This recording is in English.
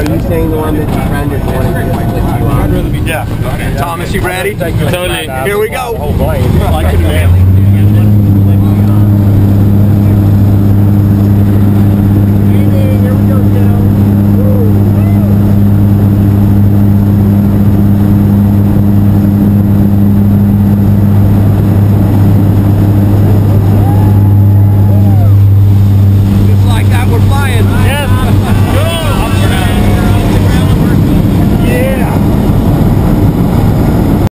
Are you saying the one that your friend is wanting to flick you on? Yeah. Thomas, you ready? Totally. Here we go.